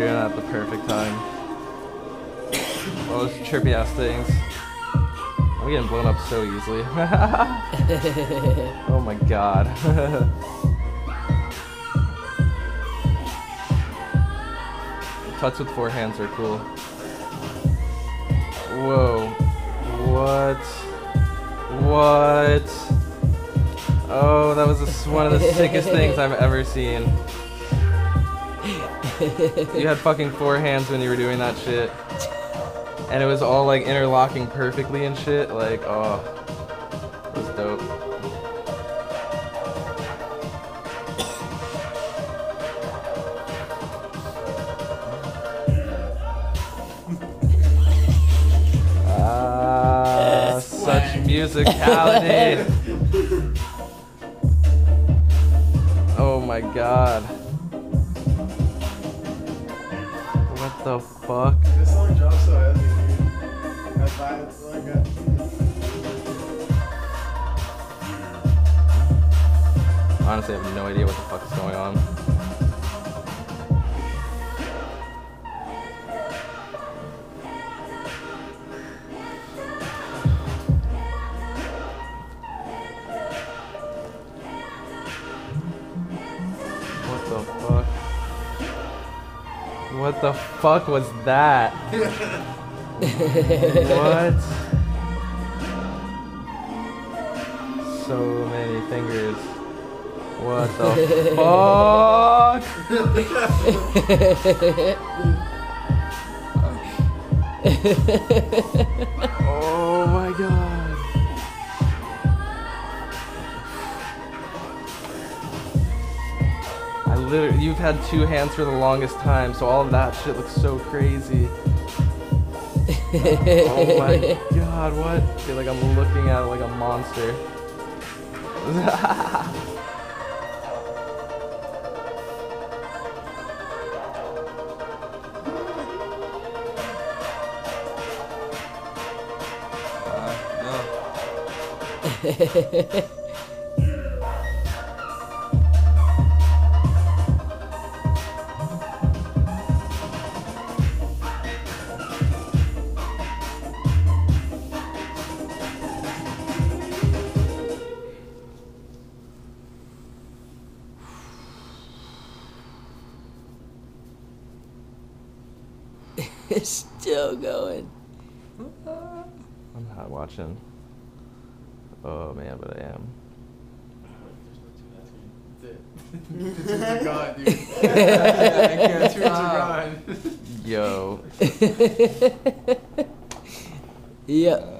That at the perfect time. All those trippy ass things. I'm getting blown up so easily. oh my god. Tuts with four hands are cool. Whoa. What? What? Oh, that was one of the sickest things I've ever seen. You had fucking four hands when you were doing that shit. And it was all like interlocking perfectly and shit. Like, oh. It was dope. Ah, such musicality. Oh my god. What the fuck? This song drops so heavy, dude. That vibe, like that. Honestly, I have no idea what the fuck is going on. What the fuck was that? what? So many fingers. What the fuck? oh my god. Literally, you've had two hands for the longest time, so all of that shit looks so crazy. oh my god, what? I feel like I'm looking at it like a monster. Ah, it's still going. I'm not watching. Oh man, but I am. Tunes are gone, dude. yeah, tunes are gone. Yo. yeah.